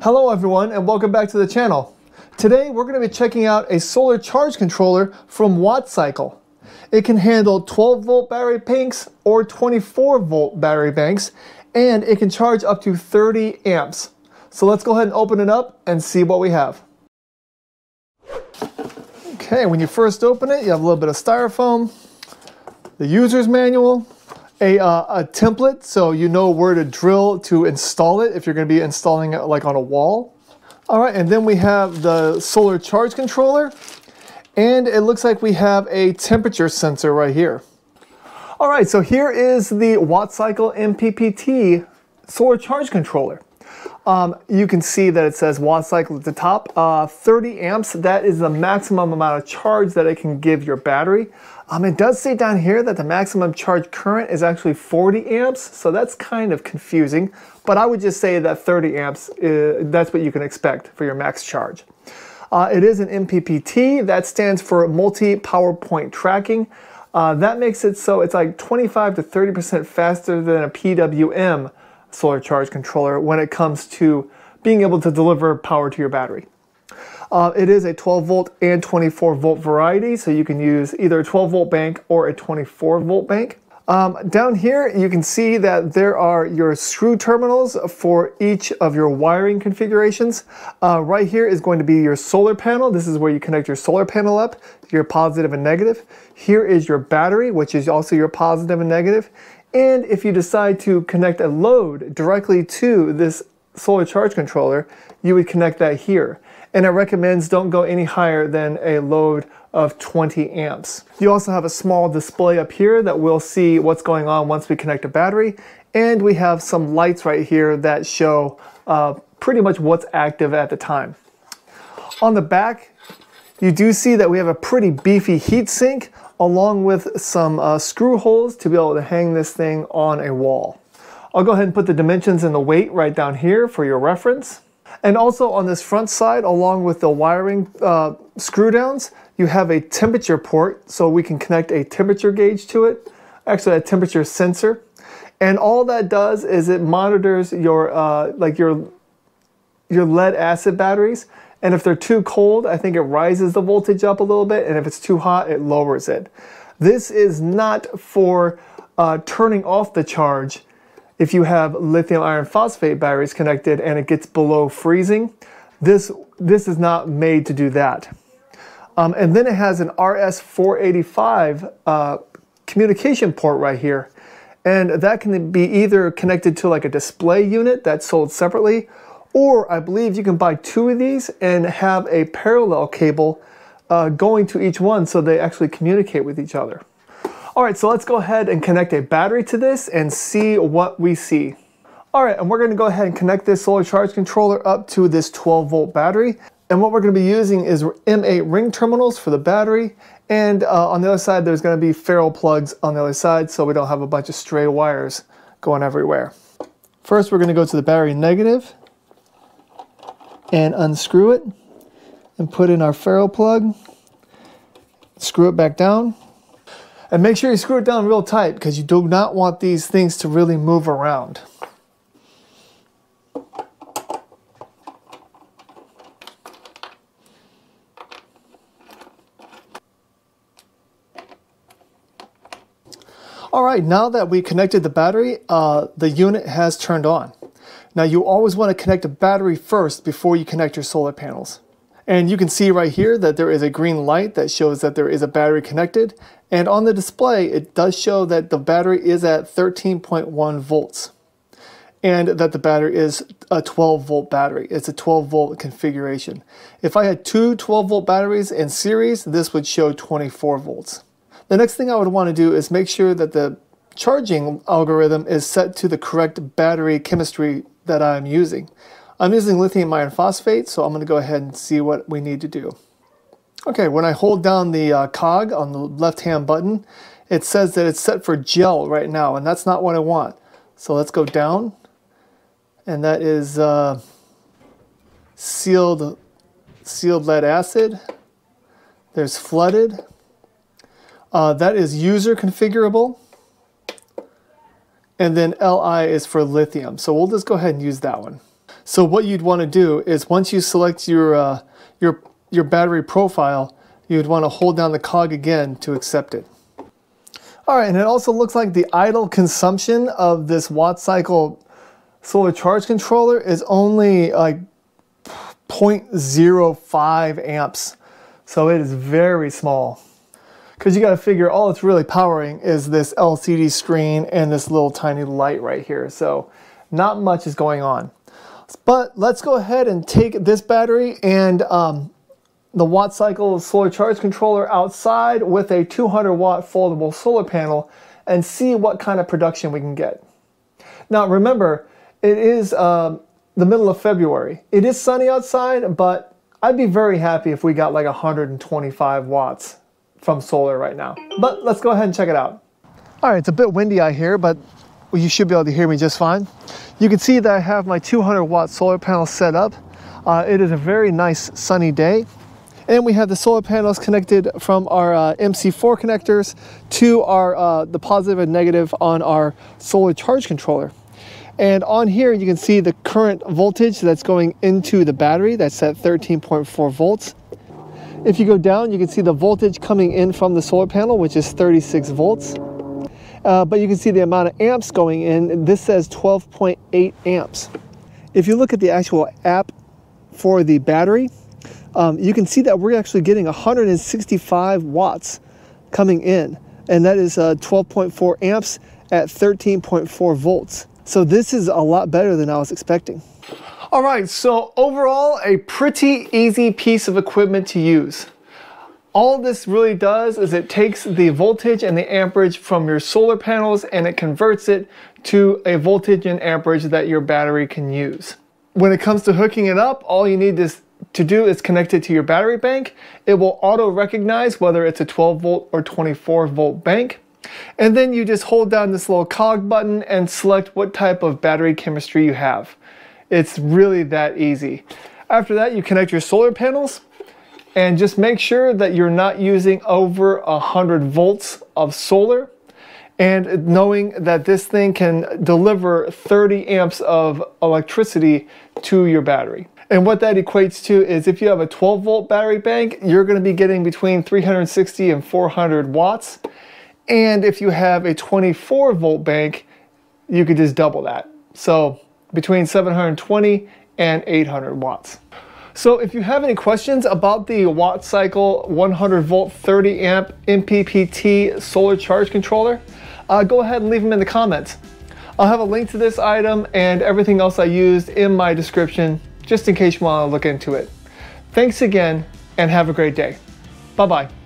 Hello everyone and welcome back to the channel. Today we're going to be checking out a solar charge controller from WattCycle. It can handle 12 volt battery banks or 24 volt battery banks and it can charge up to 30 amps. So let's go ahead and open it up and see what we have. Okay, when you first open it, you have a little bit of styrofoam, the user's manual, a, uh, a template so you know where to drill to install it if you're going to be installing it like on a wall. All right, and then we have the solar charge controller, and it looks like we have a temperature sensor right here. All right, so here is the WattCycle MPPT solar charge controller. Um, you can see that it says WattCycle at the top. Uh, 30 amps, that is the maximum amount of charge that it can give your battery. Um, it does say down here that the maximum charge current is actually 40 amps, so that's kind of confusing. But I would just say that 30 amps, uh, that's what you can expect for your max charge. Uh, it is an MPPT, that stands for multi-power point tracking. Uh, that makes it so it's like 25 to 30% faster than a PWM solar charge controller when it comes to being able to deliver power to your battery. Uh, it is a 12 volt and 24 volt variety, so you can use either a 12 volt bank or a 24 volt bank. Um, down here, you can see that there are your screw terminals for each of your wiring configurations. Uh, right here is going to be your solar panel. This is where you connect your solar panel up, your positive and negative. Here is your battery, which is also your positive and negative. And if you decide to connect a load directly to this solar charge controller, you would connect that here. And it recommends don't go any higher than a load of 20 amps. You also have a small display up here that will see what's going on once we connect a battery. And we have some lights right here that show uh, pretty much what's active at the time. On the back, you do see that we have a pretty beefy heatsink along with some uh, screw holes to be able to hang this thing on a wall. I'll go ahead and put the dimensions and the weight right down here for your reference. And also on this front side, along with the wiring uh, screw downs, you have a temperature port so we can connect a temperature gauge to it, actually a temperature sensor. And all that does is it monitors your, uh, like your, your lead acid batteries and if they're too cold, I think it rises the voltage up a little bit. And if it's too hot, it lowers it. This is not for uh, turning off the charge if you have lithium iron phosphate batteries connected and it gets below freezing. This, this is not made to do that. Um, and then it has an RS485 uh, communication port right here. And that can be either connected to like a display unit that's sold separately or I believe you can buy two of these and have a parallel cable uh, going to each one so they actually communicate with each other. All right, so let's go ahead and connect a battery to this and see what we see. All right, and we're gonna go ahead and connect this solar charge controller up to this 12 volt battery. And what we're gonna be using is M8 ring terminals for the battery. And uh, on the other side, there's gonna be ferrule plugs on the other side so we don't have a bunch of stray wires going everywhere. First, we're gonna go to the battery negative and unscrew it and put in our ferrule plug. Screw it back down. And make sure you screw it down real tight because you do not want these things to really move around. All right, now that we connected the battery, uh, the unit has turned on. Now you always want to connect a battery first before you connect your solar panels. And you can see right here that there is a green light that shows that there is a battery connected. And on the display, it does show that the battery is at 13.1 volts and that the battery is a 12 volt battery. It's a 12 volt configuration. If I had two 12 volt batteries in series, this would show 24 volts. The next thing I would want to do is make sure that the charging algorithm is set to the correct battery chemistry that I'm using. I'm using lithium iron phosphate, so I'm going to go ahead and see what we need to do. Okay, when I hold down the uh, cog on the left-hand button, it says that it's set for gel right now, and that's not what I want. So let's go down, and that is uh, sealed, sealed lead acid. There's flooded. Uh, that is user configurable. And then Li is for lithium. So we'll just go ahead and use that one. So what you'd want to do is once you select your, uh, your, your battery profile, you'd want to hold down the cog again to accept it. All right, and it also looks like the idle consumption of this WattCycle solar charge controller is only like 0.05 amps. So it is very small. Because you got to figure all it's really powering is this LCD screen and this little tiny light right here. So not much is going on. But let's go ahead and take this battery and um, the WattCycle solar charge controller outside with a 200 watt foldable solar panel and see what kind of production we can get. Now remember, it is uh, the middle of February. It is sunny outside, but I'd be very happy if we got like 125 watts from solar right now. But let's go ahead and check it out. All right, it's a bit windy out here, but you should be able to hear me just fine. You can see that I have my 200 watt solar panel set up. Uh, it is a very nice sunny day. And we have the solar panels connected from our uh, MC4 connectors to our uh, the positive and negative on our solar charge controller. And on here, you can see the current voltage that's going into the battery. That's at 13.4 volts. If you go down, you can see the voltage coming in from the solar panel, which is 36 volts. Uh, but you can see the amount of amps going in. This says 12.8 amps. If you look at the actual app for the battery, um, you can see that we're actually getting 165 watts coming in, and that is uh, 12.4 amps at 13.4 volts. So this is a lot better than I was expecting. All right, so overall, a pretty easy piece of equipment to use. All this really does is it takes the voltage and the amperage from your solar panels and it converts it to a voltage and amperage that your battery can use. When it comes to hooking it up, all you need to do is connect it to your battery bank. It will auto recognize whether it's a 12 volt or 24 volt bank. And then you just hold down this little cog button and select what type of battery chemistry you have. It's really that easy. After that, you connect your solar panels and just make sure that you're not using over 100 volts of solar and knowing that this thing can deliver 30 amps of electricity to your battery. And what that equates to is if you have a 12 volt battery bank, you're going to be getting between 360 and 400 watts. And if you have a 24 volt bank, you could just double that. So between 720 and 800 watts. So if you have any questions about the WattCycle 100 volt 30 amp MPPT solar charge controller, uh, go ahead and leave them in the comments. I'll have a link to this item and everything else I used in my description just in case you want to look into it. Thanks again and have a great day. Bye bye.